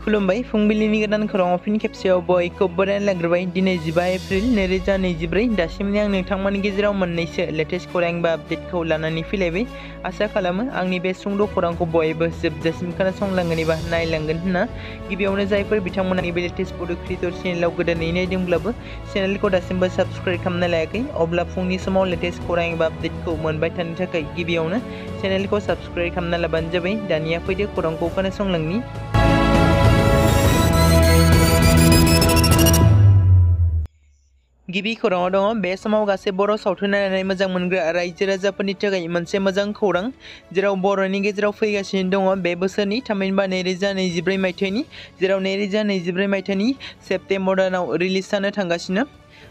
खुलुमबाय। फुंबिलिनि गोदान खौराङाव फिन खेबसेयाव बयखौबो बरायना लाग्रोबाय। दिनै जिबा एप्रिल नैरोजा नैजिब्रै। दासिमनि आं नोंथांमोननि गेजेराव मोननैसो लेटेस्ट खौरां बा आपडेटखौ लानानै फैलायबाय। आसा खालामो आंनि बे सुंद' खौरांखौ बयबो जोबजासिम खोनासंलांगोन एबा नायलांगोन होनना। गिबियावनो जायफोर बिथांमोननि बे लेटेस्ट बड' क्रिएटर चेनेलाव गोदानै नायदोंब्लाबो चेनेलखौ दासिमबो साबस्क्राइब खालामना लायाखै। अब्ला फुंनि समाव लेटेस्ट खौरां एबा आपडेटखौ मोनबाय थानो थाखाय गिबियावनो चेनेलखौ साबस्क्राइब खालामना लाबानो जाबाय। दानिया फैदो खौरांखौ खोनासंलांनि। गिबि खौराङाव दङ बे समाव गासै बर' सावथुन नायनानै मोजां मोनग्रा रायजो राजाफोरनि थाखाय मोनसे मोजां खौरां जेराव बर'नि गेजेराव फैगासिनो दङ बे बोसोरनि थामहिनबा नैरोजा नैजिब्रै मायथाइनि जेराव नैरोजा नैजिब्रै मायथाइनि सेप्तेम्बर दानाव रिलिज जानो थांगासिनो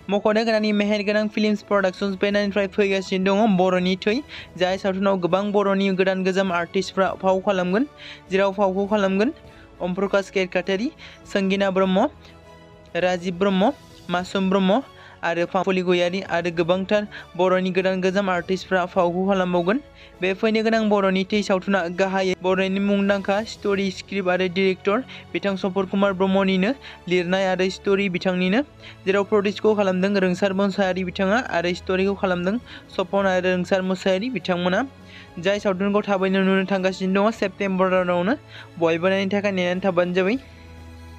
मख'नो गोनांनि मेहेरगोनां फिल्मस प्रडाक्शन्स बेनारनिफ्राय फैगासिनो दङ बर'नि थै जाय सावथुनाव गोबां बर'नि गोदान गोजाम आर्टिस्टफ्रा फाव खालामगोन जेराव फावखौ खालामगोन अम प्रकाश केरकाटारि संगिना ब्रह्म राजिब ब्रह्म मासुम ब्रह्म आरो फाफुलि गयारि आरो गोबांथार बर'नि गोदान गोजाम आर्टिस्टफ्रा फावखौ खालामबावगोन। बे फैनो गोनां बर'नि थै सावथुना गाहायै बर'नि मुंदांखा स्ट'रि स्क्रिप्ट आरो डिरेक्टर बिथां सम्पर कुमार ब्रह्मनिनो लिरनाय आरो स्ट'रि बिथांनिनो, जेराव प्रडिउसखौ खालामदों रोंसार मोसाहारि बिथाङा आरो स्ट'रिखौ खालामदों सपन आरो रोंसार मोसाहारि बिथांमोना। जाय सावथुनखौ थाबैनो नुनो थांगासिनो दङ सेप्तेम्बर दानावनो बयबो नायनो थाखाय नेनानै थाबानो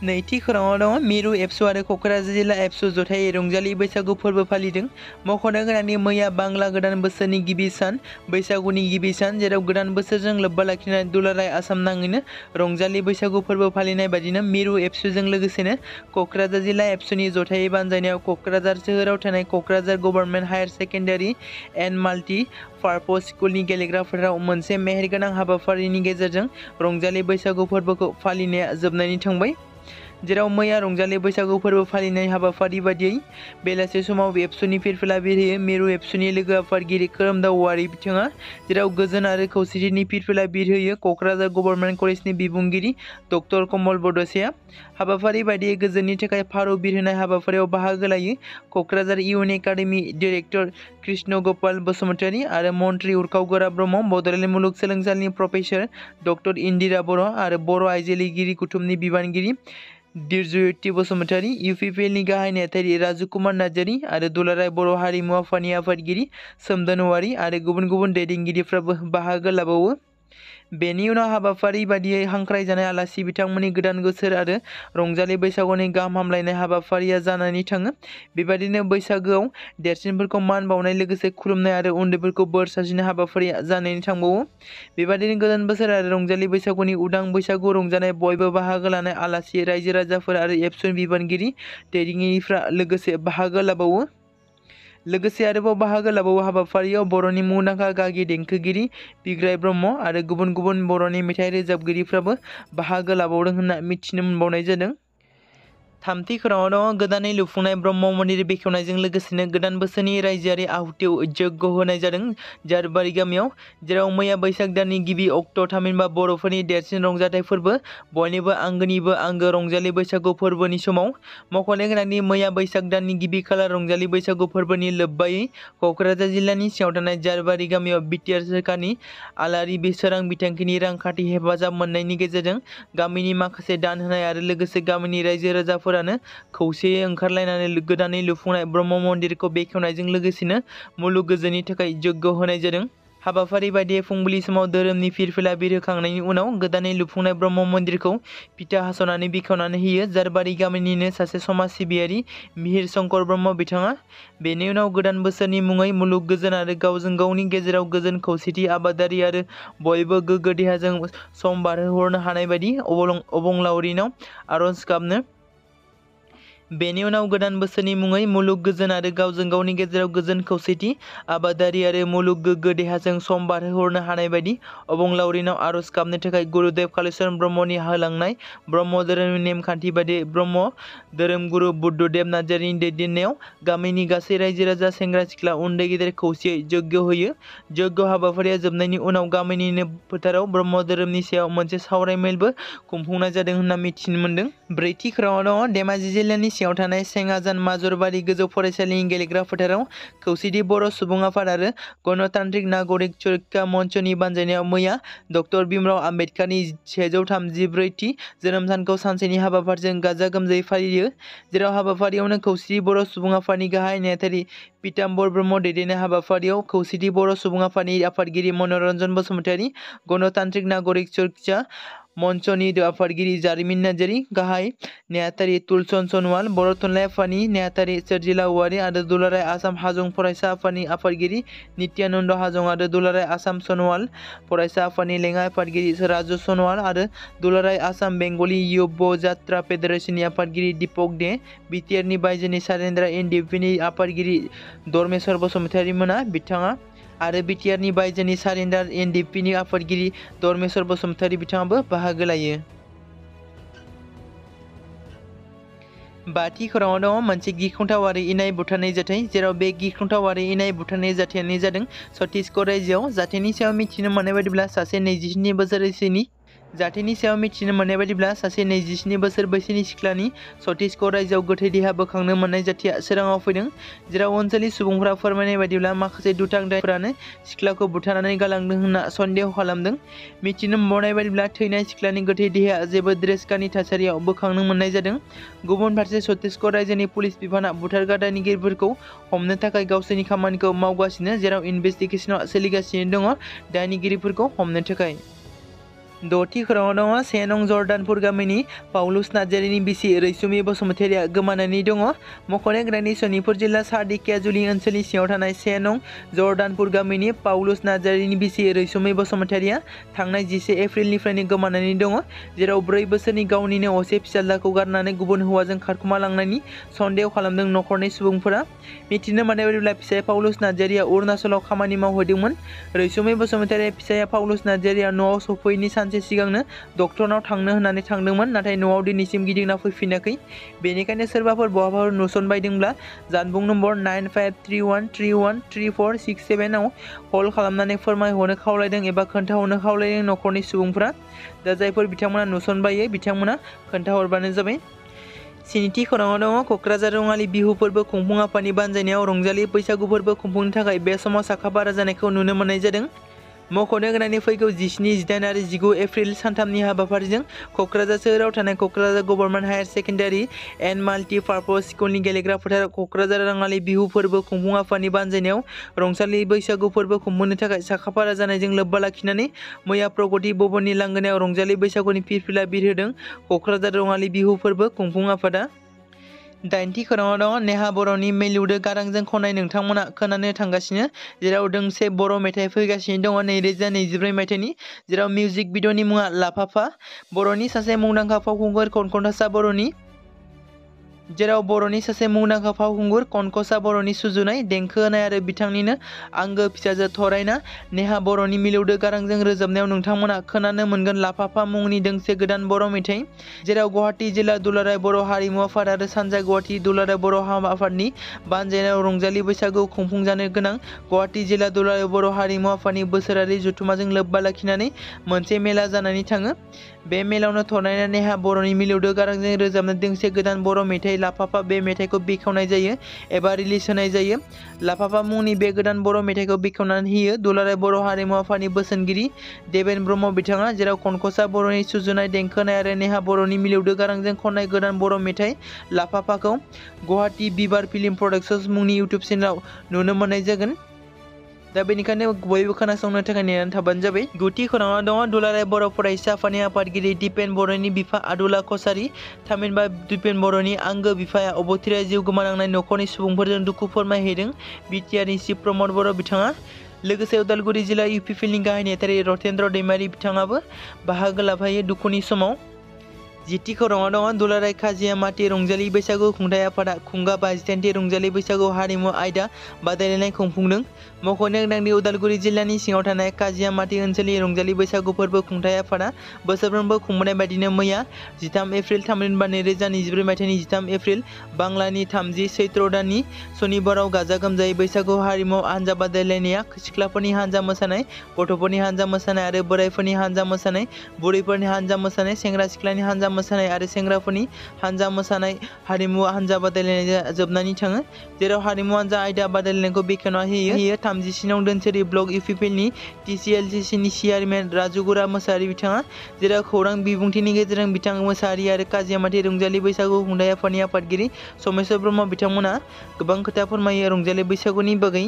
नैथि खौराङाव दङ मिरु एबसु आरो क'क्राझार जिल्ला एबसु जथायै रंजालि बैसागु फोरबो फालिदों। मख'नो गोनांनि मैया बांला गोदान बोसोरनि गिबि सान। बैसागुनि गिबि सान, जेराव गोदान बोसोरजों लोब्बा लाखिनानै दुलाराय आसाम नाङैनो रंजालि बैसागु फोरबो फालिनाय बादिनो मिरु एबसुजों लोगोसेनो क'क्राझार जिल्ला एबसुनि जथायै बानजायनायाव क'क्राझार सोहोराव थानाय Kokrajhar government higher secondary and multi purpose स्कुलनि गेलेग्रा फोथाराव मोनसे मेहेरगोनां हाबाफारिनि गेजेरजों रंजालि बैसागु फोरबोखौ फालिनाया जोबनानै थांबाय। जेराव मैया रंजालि बैसागु फोरबो फालिनाय हाबाफारि बादियै बेलासे समाव एबसुनि फिरफिला बिरहोयो। मिरु एबसुनि लोगो आफादगिरि खोरोमदाव औवारि बिथाङा जेराव गोजोन आरो खौसेथिनि फिरफिला बिरहोयो क'क्राझार गभर्नमेन्ट कलेजनि बिबुंगिरि डक्टर कमल बड'साया हाबाफारि बायदियै गोजोननि थाखाय फारौ बिरहोनाय हाबाफारियाव बाहागो लायो क'क्राझार इउएन एकाडेमि डिरेक्टर कृष्ण गपाल बसुमतारी आरो मन्त्रि उरखाव गोरा ब्रह्म, बड'लेण्ड मुलुगसोलोंसालिनि प्रफेसार डक्टर इन्दिरा बर' आरो बर' आइजो लिरगिरि बिबानगिरि दिरजुयति बसुमतारी इउपिपिएलनि गाहाय नेहाथारि राजु कुमार नार्जारी आरो दुलाराय बर' हारिमु आफादनि आफादगिरि सोमदोन औवारी आरो गुबुन गुबुन दैदेनगिरिफ्राबो बाहागो लाबावो बेनि उनाव हाबाफारि बादियै हांख्रायजानाय आलासि बिथांमोननि गोदान बोसोर आरो रंजालि बैसागुनि गाहाम हामलायनाय हाबाफारिया जानानै थाङो। बेबादिनो बैसागोआव देरसिनफोरखौ मान बावनाय, लोगोसे खुलुमनाय आरो उन्दैफोरखौ बोर सारस्रिनाय हाबाफारिया जानानै थांबावो। बेबादिनो गोदान बोसोर आरो रंजालि बैसागुनि उदां बैसागु रंजानाय बयबो बाहागो लानाय आलासि रायजो राजाफोर आरो एबसुनि बिबानगिरि, दैदेनगिरिफ्रा लोगोसे बाहागो लाबावो। लोगोसे आरोबाव बाहागो लाबावो हाबाफारियाव बर'नि मुंदांखा गागि देंखोगिरि बिग्राय ब्रह्म आरो गुबुन गुबुन बर'नि मेथाइ रोजाबगिरिफ्राबो बाहागो लाबावदों होनना मिथिनो मोनबावनाय जादों थामथि खौराङाव दङ गोदानै लुफुंनाय ब्रह्म मंदिर बेखेवनायजों लोगोसेनो गोदान बोसोरनि रायजोआरि आहुतियाव यज्ञ होनाय जादों जारबारि गामियाव मैया बैसाग दाननि गिबि अक्ट' थामहिनबा बर'फोरनि देरसिन रंजाथाइ फोरबो, बयनिबो आंगोनिबो आंगो रंजालि बैसागु फोरबोनि समाव। मख'नो गोनांदि मैया बैसाग दाननि गिबि खालार रंजालि बैसागु फोरबोनि लोब्बायै क'क्राझार जिल्लानि सिङाव थानाय जारबारि गामियाव बिटिआर सोरखारनि आलारि सोरां बिथांखिनि रांखान्थि हेफाजाब मोननायनि गेजेरजों गामिनि माखासे दान होनाय आरो लोगोसे गामिनि रायजो राजाफोर फोरानो खौसेयै ओंखारलायनानै गोदानै लुफुंनाय ब्रह्म मन्दिरखौ बेखेवनायजों लोगोसेनो मुलुग गोजोननि थाखाय यज्ञ होनाय जादों। हाबाफारि बायदियै फुंबिलि समाव धोरोमनि फिरफिला बिरहोखांनायनि उनाव गोदानै लुफुंनाय ब्रह्म मन्दिरखौ फिथा हास'नानै बेखेवनानै होयो। जारबारि गामिनिनो सासे समाज सिबियारि मिहिर शंकर ब्रह्म बिथाङा। बेनि उनाव गोदान बोसोरनि मुङै मुलुग गोजोन आरो गावजों गावनि गेजेराव गोजोन खौसेथि, आबादारि आरो बयबो गोग्गो देहाजों सम बारहोहरनो हानाय बायदि अबंलावरिनाव आर'ज गाबनो बेनि उनाव गोदान बोसोरनि मुङै मुलुग गोजोन आरो गावजों गावनि गेजेराव गोजोन खौसेथि, आबादारि आरो मुलुग गोग्गो देहाजों सम बारहोहरनो हानाय बायदि, अबंलावरिनाव आर'ज गाबनो थाखाय गुरुदेव कालीचरण ब्रह्मनि होलांनाय ब्रह्म धोरोमनि नेमखान्थि बायदि ब्रह्म धोरोमगुरु बुद्धदेब नार्जारिनि दैदेननायाव गामिनि गासै रायजो राजा सेंग्रा सिख्ला उन्दै गेदेर खौसेयै यज्ञ होयो। यज्ञ हाबाफारिया जोबनायनि उनाव गामिनिनो फोथाराव ब्रह्म धोरोमनि सायाव मोनसे सावरायमेलबो खुंफुंनाय जादों होनना मिथिनो मोन्दों। ब्रैथि खौराङाव दङ, धेमाजि जिल्लानि सिङाव थानाय सेंआजान माजरबारि गोजौ फरायसालिनि गेलेग्रा फोथाराव खौसेथि बर' सुबुं आफाद आरो गणतान्त्रिक नागरिक सुरक्षा मन्चनि बानजायनायाव मैया डक्टर भीमराव आम्बेदकारनि सेजौ थामजिब्रैथि जोनोम सानखौ सानसेनि हाबाफारिजों गाजा गोमजायै फालियो, जेराव हाबाफारियावनो खौसेथि बर' सुबुं आफादनि गाहाय नेहाथारि पीताम्बर ब्रह्म दैदेननाय हाबाफारियाव खौसेथि बर' सुबुं आफादनि आफादगिरि मनरन्जन बसुमतारी, गणतान्त्रिक नागरिक सुरक्षा मन्चनि आफादगिरि जारिमिन नार्जारी गाहाय नेहाथारि तुलसन सनवाल बर' थुनलाइ आफादनि नेहाथारि सोरजिला औवारी आरो दुलाराय आसाम हाजं फरायसा आफादनि आफादगिरि नित्यानन्द हाजं आरो दुलाराय आसाम सनवाल फरायसा आफादनि लेङाइ आफादगिरि राजु सनवाल आरो दुलाराय आसाम बेंगलि युब जात्रा फेडारेशननि आफादगिरि दीपक दे बिटिआरनि बायजोनि सारेन्द्रा एनडिएफबिनि आफादगिरि धर्मेश्वर बसुमतारी बिथाङा आरो बिटिआरनि बायजोनि सारेन्डार एनडिएफबिनि आफादगिरि धर्मेश्वर बसुमतारी बिथाङाबो बाहागो लायो। बाथि खौराङाव दङ, मोनसे गिख्रंथावारि इनाय बुथारनाय जाथाय, जेराव बे गिख्रंथावारि इनाय बुथारनाय जाथायानो जादों छत्तीसगढ़ रायजोआव जाथायनि सायाव मिथिनो मोननाय बायदिब्ला सासे नैजिस्नि बोसोर बैसोनि जाथायनि सायाव मिथिनो मोननाय बायदिब्ला सासे नैजिस्नि बोसोर बैसोनि सिख्लानि छत्तीसगढ़ रायजोआव गोथै देहा बोखांनो मोननाय जाथाया सोराङाव फैदों। जेराव ओनसोलनि सुबुंफोरा फोरमायनाय बायदिब्ला माखासे दुथांदायफोरानो सिख्लाखौ बुथारनानै गालांदों होनना सन्देह खालामदों। मिथिनो मोननाय बायदिब्ला थैनाय सिख्लानि गोथै देहाया जेबो ड्रेस गाननि थासारियाव बोखांनो मोननाय जादों। गुबुन फारसे छत्तीसगढ़ रायजोनि पुलिस बिफाना बुथारग्रा दायनिगिरिफोरखौ हमनो थाखाय गावसोरनि खामानिखौ मावगासिनो, जेराव इनभेस्टिगेसनआ सोलिगासिनो दङ दायनिगिरिफोरखौ हमनो थाखाय। द'थि खौराङाव दङ से नं जर्दानपुर गामिनि पाउलुस नार्जारिनि बिसि रैसुमि बसुमतारिया गोमानानै दङ मख'नाय गोनांनि सनितपुर जिल्ला सार्दिकियाजुलि ओनसोलनि सिङाव थानाय से नं जर्दानपुर गामिनि पाउलुस नार्जारिनि बिसि रैसुमि बसुमतारिया थांनाय जिसे एप्रिलनिफ्रायनो गोमानानै दङ जेराव ब्रै बोसोरनि गावनिनो असे फिसाज्लाखौ गारनानै गुबुन हौवाजों खारखुमा लांनायनि सन्देह खालामदों न'खरनि सुबुंफोरा मिथिनो मोननाय बायदिब्ला फिसाया पाउलुस नार्जारिया अरुणाचलाव खामानि मावहैदोंमोन रैसुमि बसुमतारिया फिसाया पाउलुस नार्जारिया न'आव सफैयैनि सानसे सिगांनो डक्टरनाव थांनो होननानै थांदोंमन, नाथाय न'आव दिनैसिम गिदिंना फैफिनाखै। बेनिखायनो सोरबाफोर बहाबाफोर नुसनबायदोंब्ला जानबुं number nine five three one three one three four six सेभेनाव कल खालामनानै फोरमायहरनो खावलायदों एबा खोन्थाहरनो खावलायदों न'खरनि सुबुंफोरा। दा जायफोर बिथांमोना नुसनबायो बिथांमोना खोन्थाहरबानो जाबाय। स्निथि खौराङाव दङ क'क्राझार रङालि बिहु फोरबो खुंफुं आफादनि बानजायनायाव रंजालि बैसागु फोरबो खुंफुंनो थाखाय बे समाव साखाफारा जानायखौ नुनो मोननाय जादों। मख'नो गोनांनि फैगौ जिस्नि, जिदाइन आरो जिगु एप्रिल सानथामनि हाबाफारिजों क'क्राझार सोहोराव थानाय Kokrajhar government higher secondary and multi purpose स्कुलनि गेलेग्रा फोथाराव क'क्राझार रङालि बिहु फोरबो खुंफुं आफादनि बानजायनायाव रंजालि बैसागु फोरबो खुंफुंनो थाखाय साखाफारा जानायजों लोब्बा लाखिनानै मैया प्रगति भवननि लांगोनायाव रंजालि बैसागुनि फिरफिला बिरहोदों क'क्राझार रङालि बिहु फोरबो खुंफुं आफादा। दाइनथि खौराङाव दङ नेहा बर'नि मिलौदो गारांजों खननाय नोंथांमोना खोनानो थांगासिनो जेराव दोंसे बर' मेथाइ फैगासिनो दङ नैरोजा नैजिब्रै मायथाइनि जेराव मिउजिक भिडिअनि मुङा लाफाफा बर'नि सासे मुंदांखा फावखुंगुर कनकन्टासा बर'नि जेराव बर'नि सासे मुंदांखा फावखुंगुर कनकसा बर'नि सुजुनाय देंखो होनाय आरो बिथांनिनो आंगो फिसाजो थरायना नेहा बर'नि मिलौदो गारांजों रोजाबनायाव नोंथांमोना खोनानो लाफाफा मुंनि दोंसे गोदान बर' मेथाइ। जेराव गुवाहाटि जिल्ला दुलाराय बर' हारिमु आफाद आरो सानजा गुवाहाटि दुलाराय बर' आफादनि बानजायनायाव रंजालि बैसागु खुंफुंजानो गोनां गुवाहाटि जिल्ला दुलाराय बर' हारिमु आफादनि बोसोरारि जथुम्माजों लोब्बा लाखिनानै मोनसे मेला जानानै थाङो। बे मेलावनो थरायना नेहा बर'नि मिलौदो गारांजों रोजाबनाय दोंसे गोदान बर' मेथाइ लाफाफा बे मेथाइखौ बेखेवनाय जायो, एबा रिलिज होनाय जायो। लाफाफा मुंनि बे गोदान बर' मेथाइखौ बेखेवनानै होयो। दुलाराय बर' हारिमु आफादनि बोसोनगिरि ब्रह्म। बिथाङा जेराव कनकसा बर'नि सुजुनाय देंखोनाय आरो नेहा बर'नि मिलौदो गारांजों खननाय गोदान बर' मेथाइ लाफाफाखौ गुवाहाटी बिबार फ़िल्म प्रडाक्शन्स मुंनि इउटुब चेनेलाव नुनो मोननाय जागोन। दा बेनिखायनो बयबो खोनासंनो थाखाय नेनानै थाबानो जाबाय गुथि खौराङाव दङ दुलाराय बर' फरायसा आफादनि आफादगिरि दिपेन बर'नि बिफा आदुला कसारि थामहिनबा दिपेन बर'नि आंगो बिफाया अबथिराय जिउ गोमानांनाय न'खरनि सुबुंफोरजों दुखु फोरमायहैदों बिटिआरनि चिफ प्रमद बर' बिथाङा लोगोसे उदालगुरि जिल्ला इउ पि फिल्डनि गाहाय नेहाथारि रतेन्द्र दैमारि बिथाङाबो बाहागो लाफायो दुखुनि समाव जिथि खौराङाव दङ दुलाराय काजियामाति रंजालि बैसागु खुंथाय आफादा खुंगा बाजिदाइनथि रंजालि बैसागु हारिमु आयदा बादायलायनाय खुंफुंदों। मख'नो गोनांदि उदालगुरि जिल्लानि सिङाव थानाय काजियामाति ओनसोलनि रंजालि बैसागु फोरबो खुंथाय आफादा बोसोरफ्रोमबो खुंबोनाय बायदिनो मैया जिथाम एप्रिल थामहिनबा नैरोजा नैजिब्रै मायथाइनि जिथाम एप्रिल बांलानि थामजि सैत्र दाननि सनिबाराव गाजा गोमजायै बैसागु हारिमु हान्जा बादायलायनाया सिख्लाफोरनि हान्जा मोसानाय, गथ'फोरनि हान्जा मोसानाय आरो बोराइफोरनि हान्जा मोसानाय, बुरैफोरनि हान्जा मोसानाय, सेंग्रा सिख्लानि हान्जा मोसानाय आरो सेंग्राफोरनि हानजा मोसानाय हारिमु हानजा बादायलायनाया जोबनानै थाङो। जेराव हारिमु हानजा आयदा बादायलायनायखौ बेखेवना होयो। होयो। नं दोनसोरि ब्लक इउपिपिएलनि टिसिएलसिसिनि चेयारमेन राजुगुरा मोसाहारि बिथाङा जेराव खौरां बिबुंथिनि गेजेरजों बिथां मोसाहारि आरो काजियामाति रंजालि बैसागु खुंथाय आफादनि आफादगिरि समेस्वर ब्रह्म बिथांमोना गोबां खोथा फोरमायो। रंजालि बैसागुनि बागै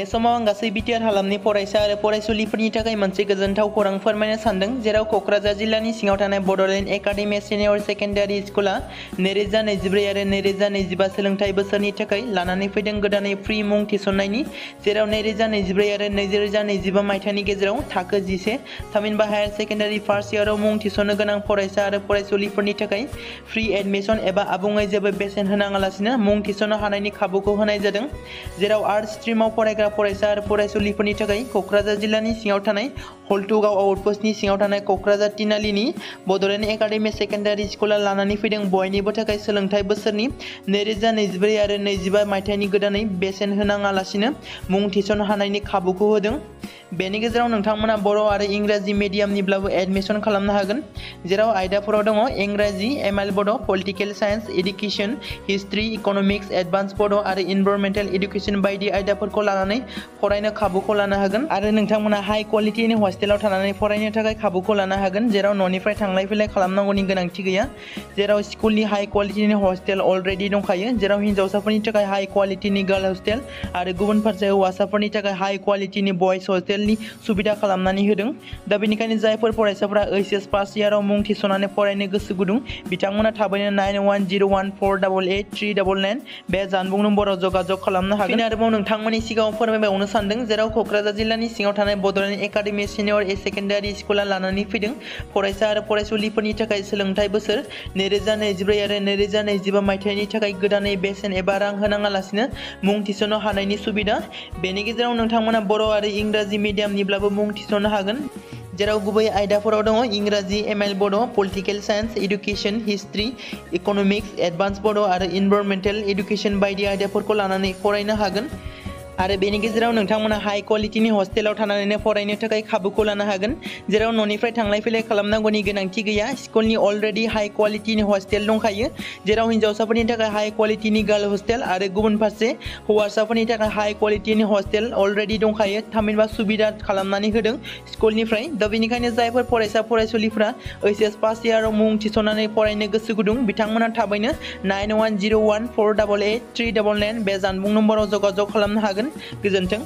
बे समाव आं गासै बिटिआर हालामनि फरायसा आरो फरायसुलिफोरनि थाखाय मोनसे गोजोनथाव खौरां फोरमायनो सानदों, जेराव क'क्राझार जिल्लानि सिङाव थानाय बड'लेण्ड एकाडेमि सिनियर सेकेन्डारि स्कुला नैरोजा नैजिब्रै आरो नैरोजा नैजिबा सोलोंथाइ बोसोरनि थाखाय लानानै फैदों गोदानै फ्रि मुं थिसननायनि, जेराव नैरोजा नैजिब्रै आरो नैरोजा नैजिबा मायथाइनि गेजेराव थाखो जिसे, थामहिनबा हायार सेकेन्डारि फार्स्ट इयाराव मुं थिसननो गोनां फरायसा आरो फरायसुलिफोरनि थाखाय फ्रि एडमिसन एबा आबुङै जेबो बेसेन होनाङालासिनो मुं थिसननो हानायनि खाबुखौ होनाय जादों, जेराव आर्ट्स स्ट्रिमाव फराय फरायग्रा फरायसा आरो फरायसुलिफोरनि थाखाय क'क्राझार जिल्लानि सिङाव थानाय हल्टुगाव आउटपस्टनि सिङाव थानाय क'क्राझार तिनालिनि बड'लेण्ड एकाडेमि सेकेन्डारि स्कुला लानानै फैदों। बयनिबो थाखाय सोलोंथाइ बोसोरनि नैरोजा नैजिब्रै आरो नैजिबा मायथाइनि गोदानै बेसेन होनाङालासिनो मुं थिसननो हानायनि खाबुखौ होदों। बेनि गेजेराव नोंथांमोना बर' आरो इंराजि मिडियामनिब्लाबो एडमिसन खालामनो हागोन जेराव आयदाफोराव दङ इंराजि एम एल बड' political science education history economics advance बड' आरो इनभारमेन्टेल इडुकेसन बायदि आयदाफोरखौ लानानै फरायनो खाबुखौ लानो हागोन आरो नोंथांमोना हाइ क्वालिटिनि हस्टेलाव थानानै फरायनो थाखाय खाबुखौ लानो हागोन जेराव न'निफ्राय थांलाय फैलाय खालामनांगौनि गोनांथि गैया जेराव स्कुलनि हाइ क्वालिटिनि हस्टेल अलरेडि दंखायो जेराव हिन्जावसाफोरनि थाखाय हाइ क्वालिटिनि गार्ल हस्टेल आरो गुबुन फारसे हौवासाफोरनि थाखाय हाइ क्वालिटिनि बयस हस्टेलनि सुबिदा खालामनानै होदों दा बेनिखायनो जायफोर फरायसाफोरा ओइस एस फार्स्ट इयाराव मुं थिसननानै फरायनो गोसो गुदुं बिथांमोना थाबैनो nine one zero' one four double eight three double nine बे जानबुं नम्बराव जगाजग खालामनो हागोन आरोबाव नोंथांमोननि सिगाङाव फोरमायबावनो सानदों जेराव क'क्राझार जिल्लानि सिङाव थानाय बड'लेण्ड एकाडेमि सिनियर ए सेकेन्डारि स्कुला लानानै फैदों फरायसा आरो फरायसुलिफोरनि थाखाय सोलोंथाइ बोसोर नैरोजा नैजिब्रै आरो नैरोजा नैजिबा मायथाइनि थाखाय गोदानै बेसेन एबा रां होनाङालासिनो मुं थिसननो हानायनि सुबिदा बेनि गेजेराव नोंथांमोना बर' आरो इंराजि मिडियामनिब्लाबो मुं थिसननो हागोन जेराव गुबै आयदाफोराव दङ इंराजि एम एल बड' political science education history economics advance बड' आरो इनभारमेन्टेल इडुकेसन बायदि आयदाफोरखौ लानानै फरायनो हागोन आरो बेनि गेजेराव नोंथांमोना हाइ क्वालिटिनि हस्टेलाव थानानैनो फरायनो थाखाय खाबुखौ लानो हागोन जेराव न'निफ्राय थांलाय फैलाय खालामनांगौनि गोनांथि गैया स्कुलनि अलरेडि हाइ क्वालिटिनि हस्टेल दंखायो जेराव हिन्जावसाफोरनि थाखाय हाइ क्वालिटिनि गार्ल हस्टेल आरो गुबुन फारसे हौवासाफोरनि थाखाय हाइ क्वालिटिनि हस्टेल अलरेडि दंखायो थामहिनबा सुबिदा खालामनानै होदों स्कुलनिफ्राय दा बेनिखायनो जायफोर फरायसा फरायसुलिफ्रा ओइस एस पास इयाराव मुं थिसननानै फरायनो गोसो गुदुं बिथांमोना थाबैनो nine one zero' one four double eight three double nine बे जानबुं नम्बराव जगाजग खालामनो हागोन गोजोन्थों